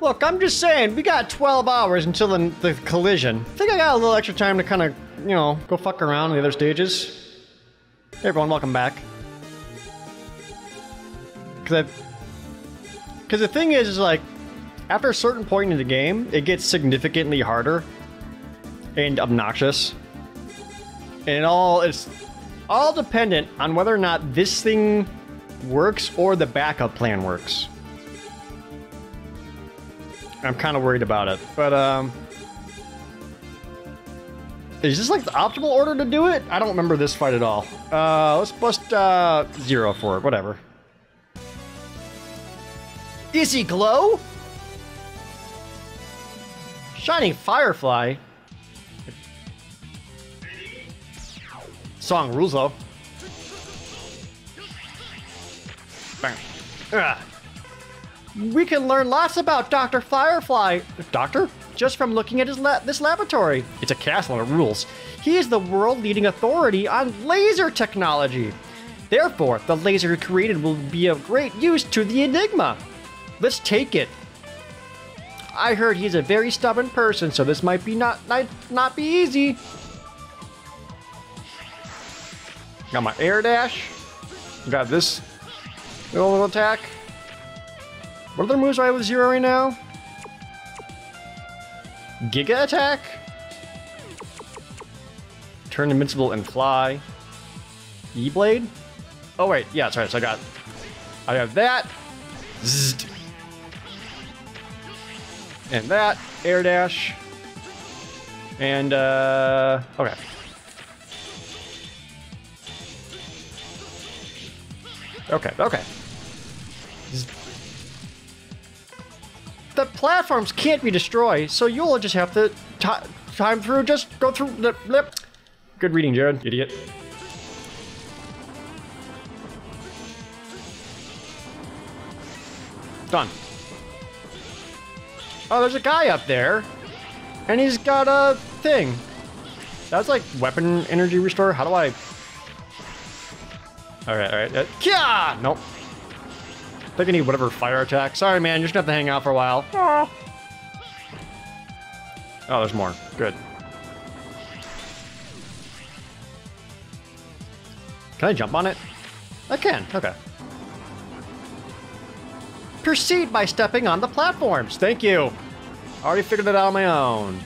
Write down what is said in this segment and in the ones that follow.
Look, I'm just saying, we got 12 hours until the, the collision. I think I got a little extra time to kind of, you know, go fuck around in the other stages. Hey everyone, welcome back. Because Because the thing is, is like, after a certain point in the game, it gets significantly harder and obnoxious. And all it's all dependent on whether or not this thing works or the backup plan works. I'm kind of worried about it, but um, is this like the optimal order to do it? I don't remember this fight at all. Uh, let's bust uh, zero for it. Whatever. Izzy Glow? Shining Firefly. Song rules though. Bang. Ah. We can learn lots about Dr. Firefly. Doctor? Just from looking at his la this laboratory. It's a castle and it rules. He is the world leading authority on laser technology. Therefore, the laser he created will be of great use to the Enigma. Let's take it. I heard he's a very stubborn person, so this might be not not, not be easy. Got my air dash. Got this little attack. What other moves do I have with zero right now? Giga attack? Turn invincible and fly. E-blade? Oh wait, yeah, right. So I got, I have that. Zzzt. And that, air dash. And, uh, okay. Okay, okay. The platforms can't be destroyed, so you'll just have to time through, just go through the lip. Good reading, Jared, idiot. Done. Oh, there's a guy up there. And he's got a thing. That's like weapon energy restore. How do I... Alright, alright. Uh, Kya! Nope. I think I need whatever fire attack. Sorry, man. You're just gonna have to hang out for a while. Oh, oh there's more. Good. Can I jump on it? I can. Okay. Proceed by stepping on the platforms. Thank you. I Already figured it out on my own.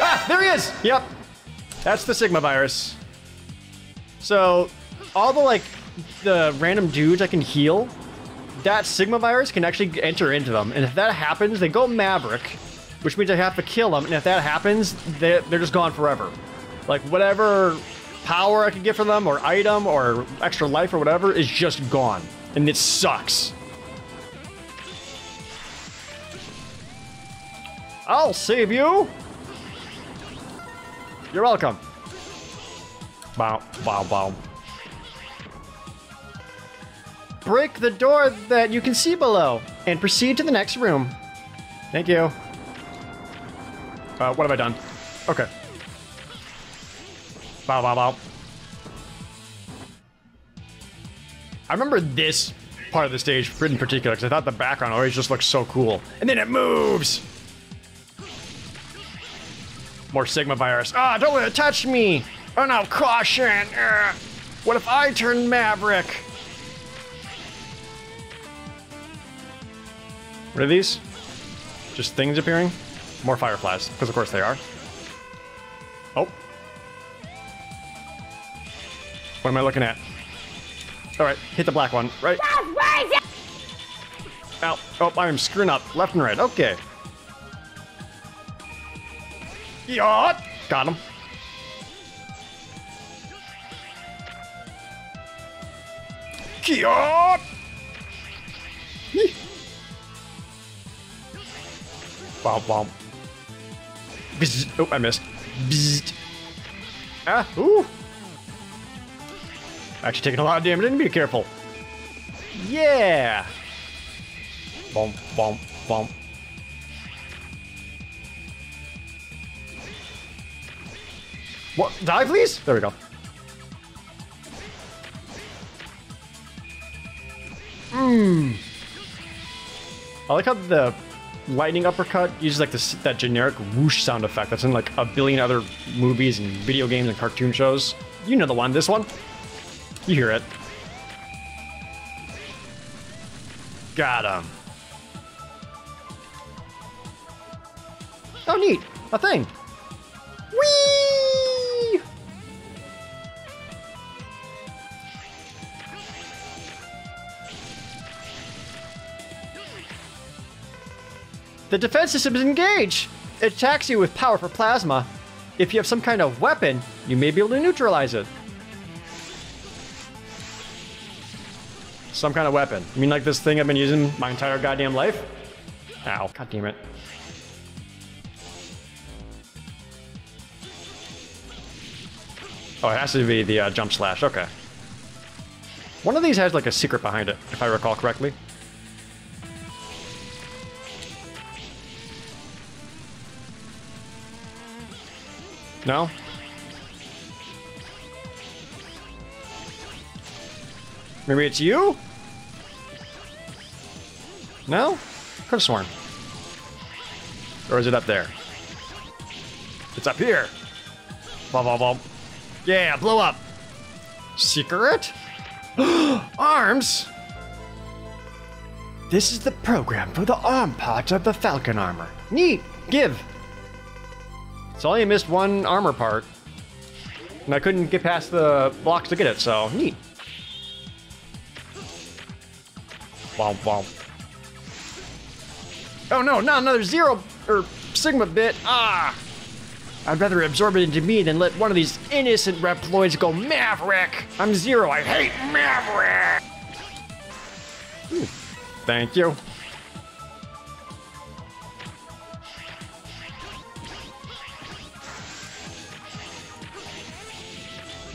Ah, there he is! Yep. That's the Sigma virus. So, all the, like, the random dudes I can heal, that Sigma virus can actually enter into them. And if that happens, they go Maverick, which means I have to kill them. And if that happens, they, they're just gone forever. Like, whatever power I could get from them, or item, or extra life, or whatever, is just gone. And it sucks. I'll save you! You're welcome. Bow, bow, bow. Break the door that you can see below, and proceed to the next room. Thank you. Uh, what have I done? Okay. Bow, bow, bow. I remember this part of the stage in particular, because I thought the background always just looked so cool. And then it moves! More Sigma virus. Ah, don't let it touch me! Oh no, caution! Uh, what if I turn Maverick? What are these? Just things appearing? More fireflies, because of course they are. Oh. What am I looking at? Alright, hit the black one, right? Ow. Oh, I'm screwing up. Left and right. Okay. Yacht! Got him. Wow, wow. Bzz. Oh, I missed. Bzz. Ah, ooh. Actually taking a lot of damage. I need to be careful. Yeah. Boom, boom, boom. What? Die, please? There we go. I like how the lightning uppercut uses like this that generic whoosh sound effect that's in like a billion other movies and video games and cartoon shows. You know the one, this one. You hear it. Got him. Oh, neat. A thing. The defense system is engaged. It attacks you with powerful plasma. If you have some kind of weapon, you may be able to neutralize it. Some kind of weapon. You mean like this thing I've been using my entire goddamn life? Ow, god damn it. Oh, it has to be the uh, jump slash, okay. One of these has like a secret behind it, if I recall correctly. No? Maybe it's you? No? Could have sworn. Or is it up there? It's up here. Blah, blah, blah. Yeah, blow up. Secret? Arms? This is the program for the arm parts of the Falcon armor. Neat. Give. So I only missed one armor part. And I couldn't get past the blocks to get it, so neat. Wow, wow. Oh no, not another zero or sigma bit. Ah! I'd rather absorb it into me than let one of these innocent Reploids go Maverick. I'm zero. I hate Maverick. Ooh, thank you.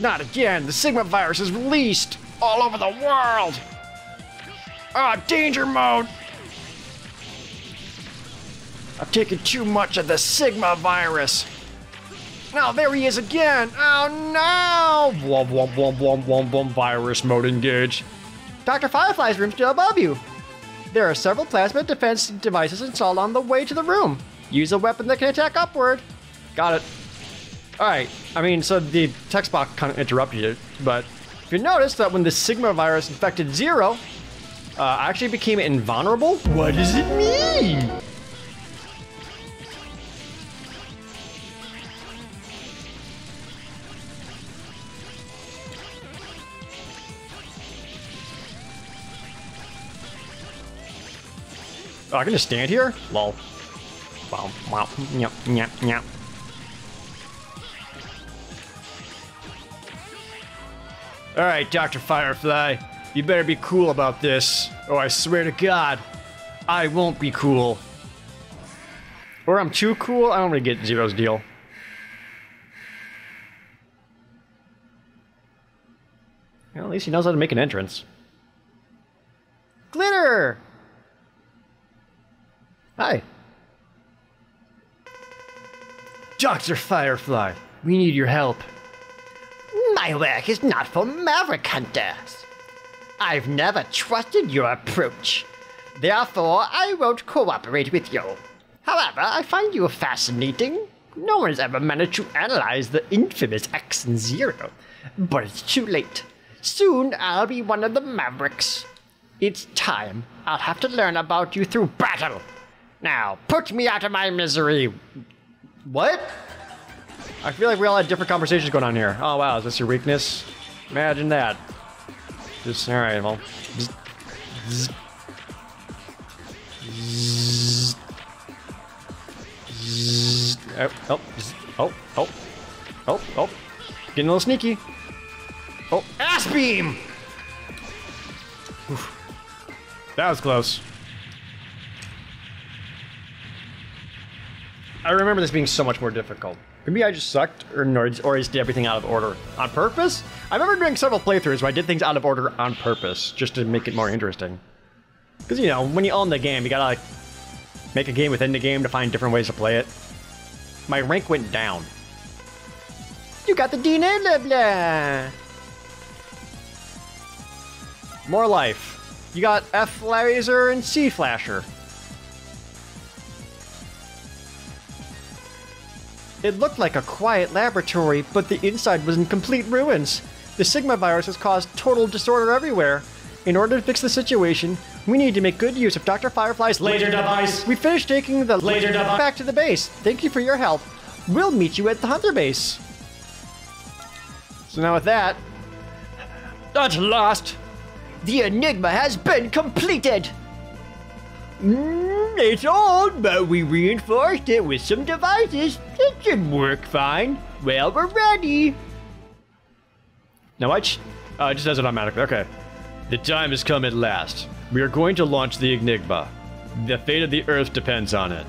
Not again. The Sigma virus is released all over the world. Ah, danger mode. I've taken too much of the Sigma virus. Now there he is again. Oh no! Womp womp womp womp womp womp virus mode engage. Dr. Firefly's room still above you. There are several plasma defense devices installed on the way to the room. Use a weapon that can attack upward. Got it. Alright, I mean, so the text box kind of interrupted it, but if you notice that when the Sigma virus infected Zero, uh, actually became invulnerable, what does it mean? Oh, I can just stand here? Lol. Wow, wow, nyap, nyap, nyap. Alright, Dr. Firefly. You better be cool about this, or I swear to God, I won't be cool. Or I'm too cool, I don't really get Zero's deal. Well, at least he knows how to make an entrance. Glitter! Hi. Dr. Firefly, we need your help. My work is not for maverick hunters. I've never trusted your approach. Therefore, I won't cooperate with you. However, I find you fascinating. No one has ever managed to analyze the infamous X and Zero. But it's too late. Soon, I'll be one of the Mavericks. It's time. I'll have to learn about you through battle. Now, put me out of my misery. What? I feel like we all had different conversations going on here. Oh wow, is this your weakness? Imagine that. Just well. Zzz, zzz. Oh, oh, oh, oh, oh, oh. Getting a little sneaky. Oh, ass beam! Oof. That was close. I remember this being so much more difficult. Maybe I just sucked, or, or did everything out of order on purpose? I remember doing several playthroughs where I did things out of order on purpose, just to make it more interesting. Because, you know, when you own the game, you gotta, like, make a game within the game to find different ways to play it. My rank went down. You got the DNA, blah blah. More life. You got F laser and C flasher. It looked like a quiet laboratory, but the inside was in complete ruins. The Sigma virus has caused total disorder everywhere. In order to fix the situation, we need to make good use of Dr. Firefly's Laser device. We finished taking the Laser device. back to the base. Thank you for your help. We'll meet you at the Hunter base. So now with that, that's lost. The Enigma has been completed! Mm, it's old, but we reinforced it with some devices. It should work fine. Well, we're ready. Now, I uh, it just says it automatically. Okay. The time has come at last. We are going to launch the Enigma. The fate of the Earth depends on it.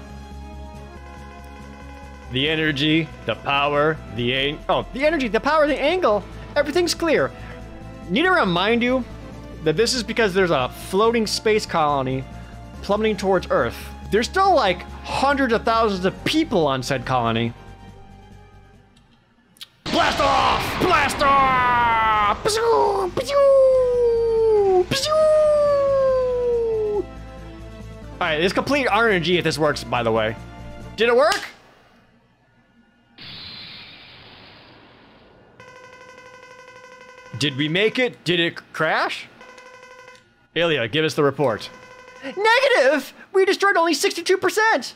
The energy, the power, the ang- oh, the energy, the power, the angle. Everything's clear. Need to remind you that this is because there's a floating space colony plummeting towards Earth. There's still like hundreds of thousands of people on said colony. Blast off! Blast off! Pshoo! Pshoo! Pshoo! Alright, it's complete RNG if this works, by the way. Did it work? Did we make it? Did it crash? Alia, give us the report. Negative! We destroyed only 62%!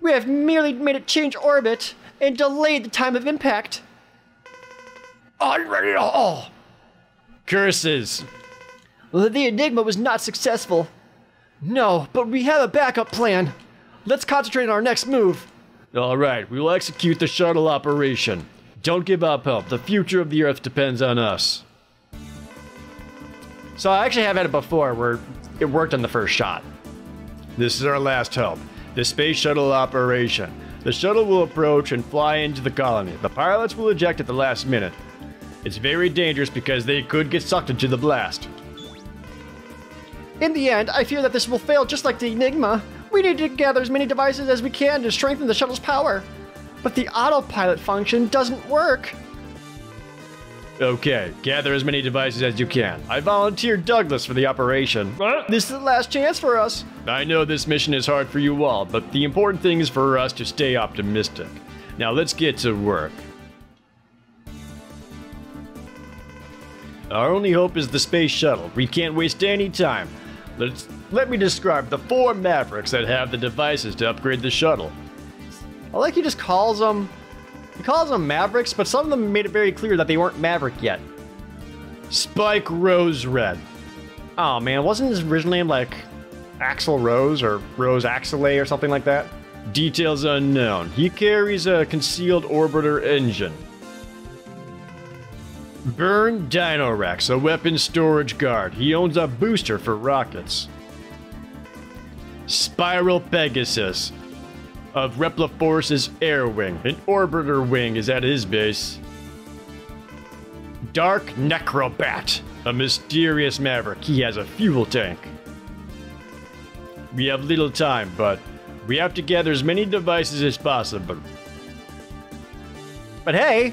We have merely made it change orbit and delayed the time of impact. Unready all! Curses! Well, the Enigma was not successful. No, but we have a backup plan. Let's concentrate on our next move. Alright, we will execute the shuttle operation. Don't give up hope. The future of the Earth depends on us. So I actually have had it before where it worked on the first shot. This is our last hope. The space shuttle operation. The shuttle will approach and fly into the colony. The pilots will eject at the last minute. It's very dangerous because they could get sucked into the blast. In the end, I fear that this will fail just like the Enigma. We need to gather as many devices as we can to strengthen the shuttle's power. But the autopilot function doesn't work. Okay, gather as many devices as you can. I volunteered Douglas for the operation. This is the last chance for us. I know this mission is hard for you all, but the important thing is for us to stay optimistic. Now let's get to work. Our only hope is the space shuttle. We can't waste any time. Let's let me describe the four Mavericks that have the devices to upgrade the shuttle. I like he just calls them he calls them Mavericks, but some of them made it very clear that they weren't Maverick yet. Spike Rosered. Oh man, wasn't his original name like Axel Rose or Rose Axelay or something like that? Details unknown. He carries a concealed orbiter engine. Burn Dinorex, a weapon storage guard. He owns a booster for rockets. Spiral Pegasus, of Repliforce's air wing. An orbiter wing is at his base. Dark Necrobat, a mysterious maverick. He has a fuel tank. We have little time, but we have to gather as many devices as possible. But hey,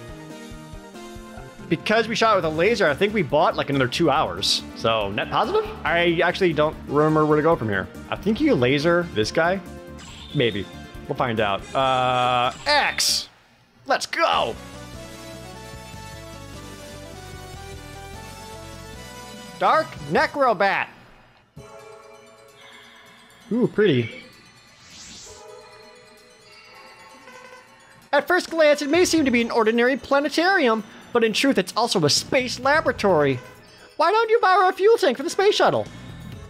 because we shot with a laser, I think we bought like another two hours. So net positive? I actually don't remember where to go from here. I think you laser this guy. Maybe. We'll find out. Uh, X! Let's go! Dark Necrobat! Ooh, pretty. At first glance, it may seem to be an ordinary planetarium, but in truth, it's also a space laboratory. Why don't you borrow a fuel tank for the space shuttle?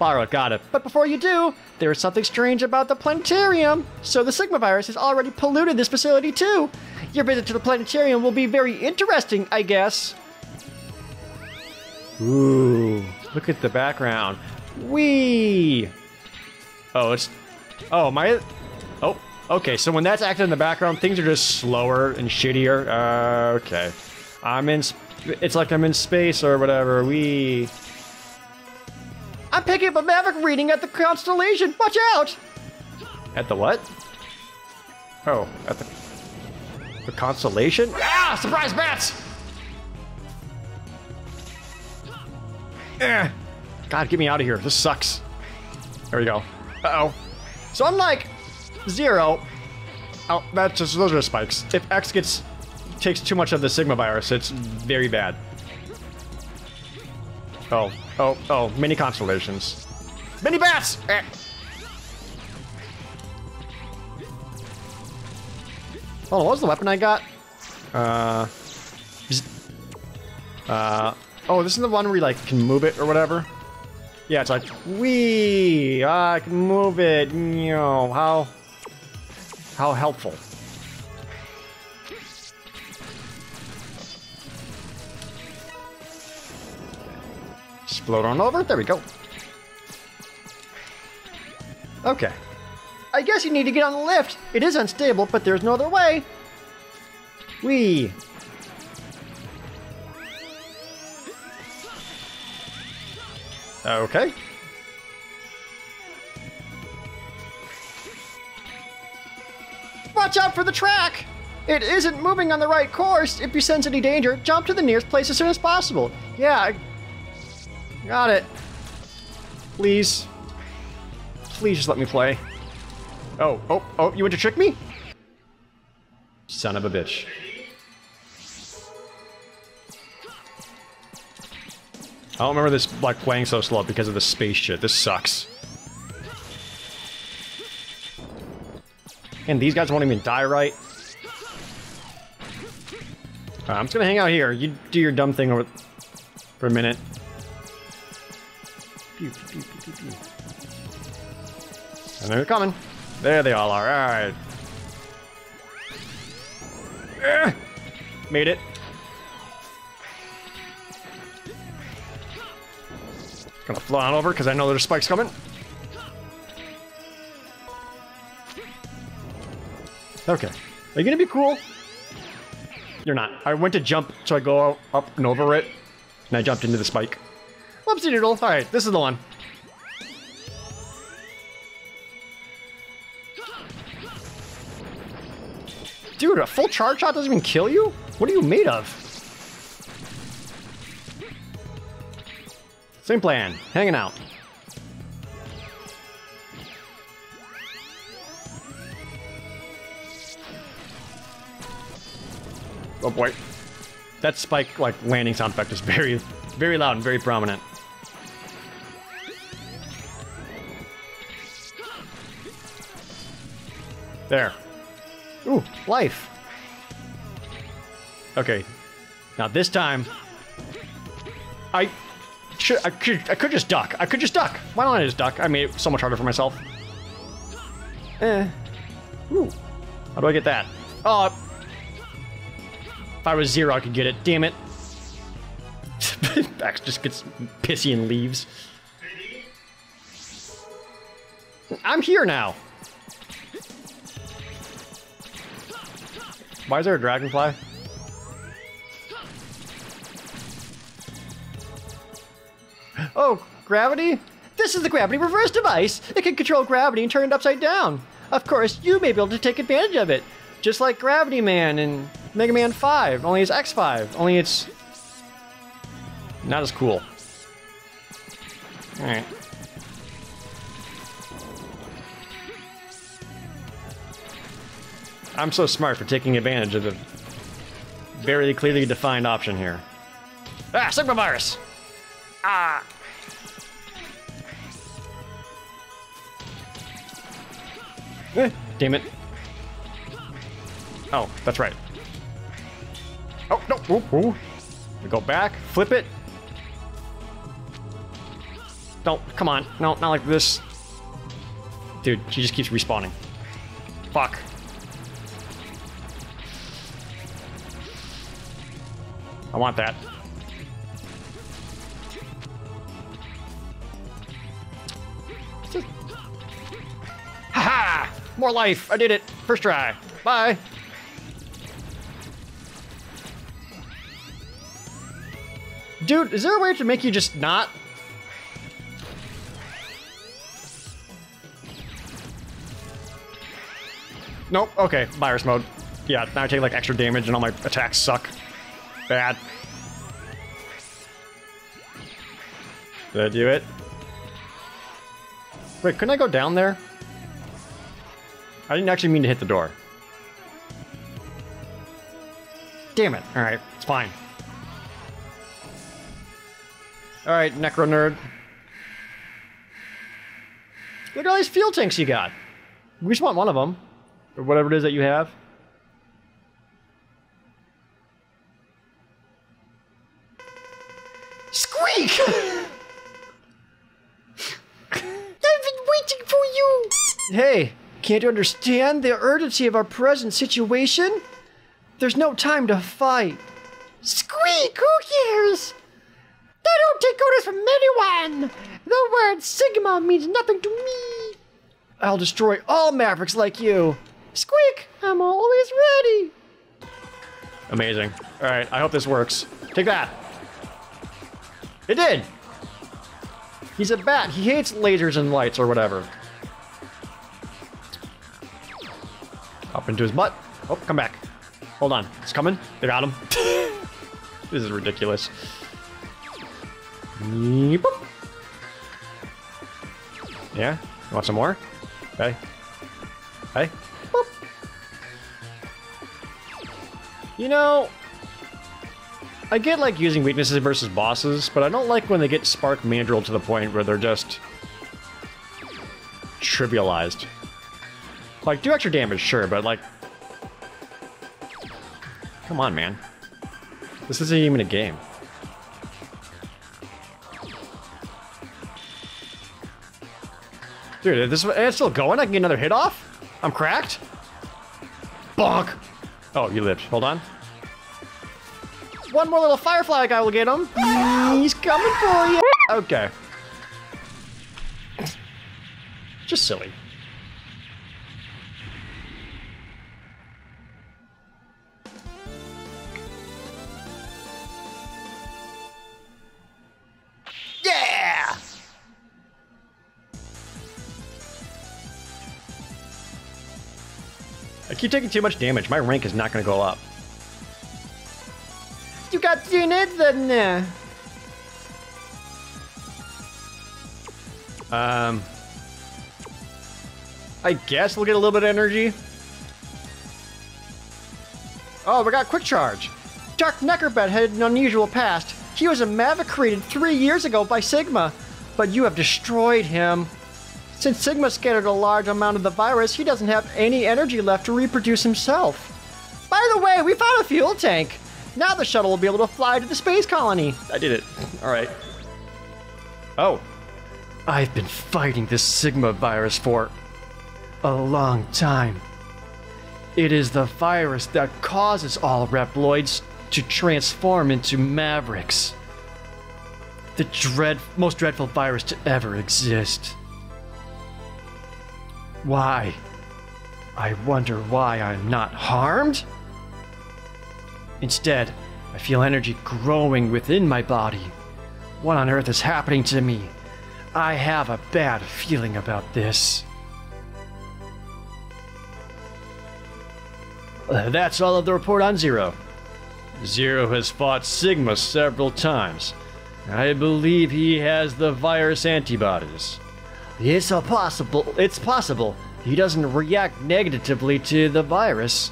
It, got it. But before you do, there is something strange about the planetarium. So the Sigma virus has already polluted this facility too. Your visit to the planetarium will be very interesting, I guess. Ooh, look at the background. Wee. Oh, it's. Oh, my. Oh, okay. So when that's active in the background, things are just slower and shittier. Uh, okay. I'm in. It's like I'm in space or whatever. We. I'm picking up a Maverick reading at the constellation. Watch out! At the what? Oh, at the the constellation? Ah! Surprise bats! Eh. God, get me out of here. This sucks. There we go. Uh-oh. So unlike Zero, oh, that's just, those are spikes. If X gets, takes too much of the Sigma virus, it's very bad. Oh, oh, oh, mini constellations. Mini bats! Eh. Oh, what was the weapon I got? Uh, uh, oh, this is the one where you like can move it or whatever. Yeah, it's like, wee, I can move it. You know, how, how helpful. Explode on over. There we go. Okay. I guess you need to get on the lift. It is unstable, but there's no other way. Wee. Okay. Watch out for the track! It isn't moving on the right course. If you sense any danger, jump to the nearest place as soon as possible. Yeah, got it. Please. Please just let me play. Oh, oh, oh, you want to trick me? Son of a bitch. I don't remember this like playing so slow because of the space shit. This sucks. And these guys won't even die right. Uh, I'm just gonna hang out here. You do your dumb thing over for a minute. Pew, pew, pew, and they're coming. There they all are. All right. Eh, made it. Gonna fly on over because I know there's spikes coming. Okay. Are you gonna be cool? You're not. I went to jump, so I go up and over it, and I jumped into the spike. Whoopsie doodle. Alright, this is the one. Dude, a full charge shot doesn't even kill you? What are you made of? Same plan. Hanging out. Oh boy. That spike, like, landing sound effect is very, very loud and very prominent. There. Ooh, life. Okay. Now this time, I should I could I could just duck. I could just duck. Why don't I just duck? I made it so much harder for myself. Eh. Ooh. How do I get that? Oh. If I was zero, I could get it. Damn it. Bax just gets pissy and leaves. I'm here now. Why is there a dragonfly? Oh, gravity? This is the gravity reverse device. It can control gravity and turn it upside down. Of course, you may be able to take advantage of it. Just like Gravity Man in Mega Man 5, only it's X5, only it's not as cool. Alright. I'm so smart for taking advantage of the very clearly defined option here. Ah, Sigma virus! Ah! Eh, damn it. Oh, that's right. Oh, no! Ooh, ooh. We go back, flip it. No, come on. No, not like this. Dude, she just keeps respawning. Fuck. I want that. Haha! More life! I did it! First try. Bye! Dude, is there a way to make you just not? Nope, okay, virus mode. Yeah, now I take like extra damage and all my attacks suck. Bad. Did I do it? Wait, couldn't I go down there? I didn't actually mean to hit the door. Damn it. Alright, it's fine. Alright, Necro Nerd. Look at all these fuel tanks you got. We just want one of them. Or whatever it is that you have. Squeak! I've been waiting for you! Hey, can't you understand the urgency of our present situation? There's no time to fight. Squeak! Who cares? I don't take orders from anyone! The word Sigma means nothing to me! I'll destroy all Mavericks like you. Squeak! I'm always ready! Amazing. All right, I hope this works. Take that. It did. He's a bat. He hates lasers and lights or whatever. Up into his butt. Oh, come back. Hold on. It's coming. They got him. this is ridiculous. Yeah? You want some more? Hey. Hey. You know, I get like using weaknesses versus bosses, but I don't like when they get spark mandrill to the point where they're just trivialized. Like, do extra damage, sure, but like, come on, man. This isn't even a game. Dude, this it's still going. I can get another hit off. I'm cracked. Bonk. Oh, you lived. Hold on. One more little firefly guy will get him. He's coming for you. Okay. Just silly. Yeah! I keep taking too much damage. My rank is not going to go up. Uh, Um, I guess we'll get a little bit of energy. Oh, we got quick charge. Dark Necrobat had an unusual past. He was a Maverick created three years ago by Sigma, but you have destroyed him. Since Sigma scattered a large amount of the virus, he doesn't have any energy left to reproduce himself. By the way, we found a fuel tank. Now the shuttle will be able to fly to the space colony. I did it. All right. Oh. I've been fighting this Sigma virus for a long time. It is the virus that causes all Reploids to transform into Mavericks. The dread, most dreadful virus to ever exist. Why? I wonder why I'm not harmed? Instead, I feel energy growing within my body. What on earth is happening to me? I have a bad feeling about this. That's all of the report on Zero. Zero has fought Sigma several times. I believe he has the virus antibodies. It's possible. It's possible he doesn't react negatively to the virus.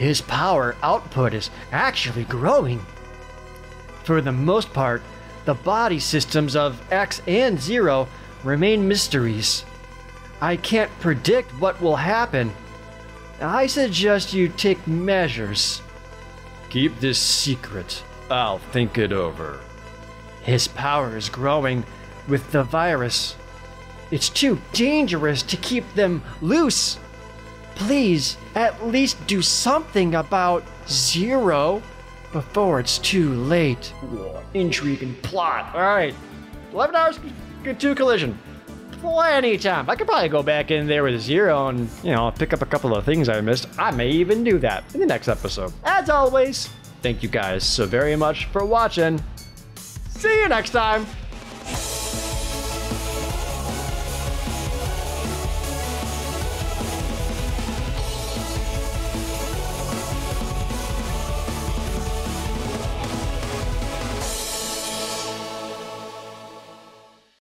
His power output is actually growing. For the most part, the body systems of X and Zero remain mysteries. I can't predict what will happen. I suggest you take measures. Keep this secret. I'll think it over. His power is growing with the virus. It's too dangerous to keep them loose. Please, at least do something about Zero before it's too late. Intrigue and plot. All right. 11 hours to collision. Plenty of time. I could probably go back in there with Zero and, you know, pick up a couple of things I missed. I may even do that in the next episode. As always, thank you guys so very much for watching. See you next time.